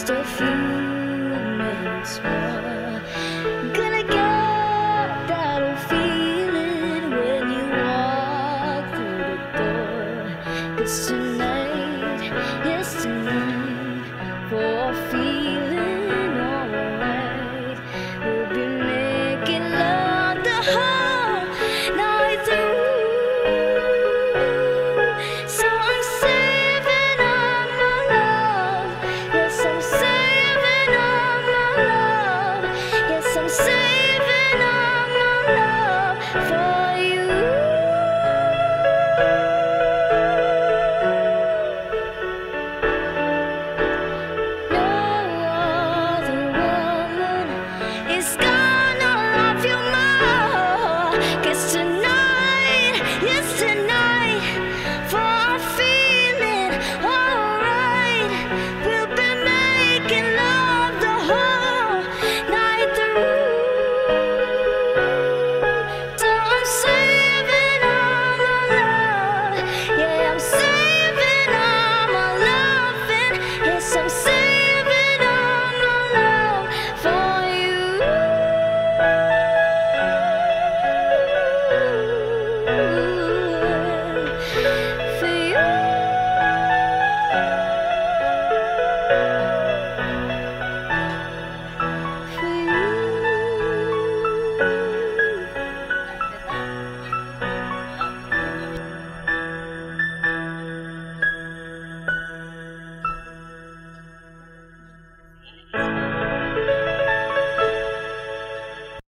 just a few minutes more.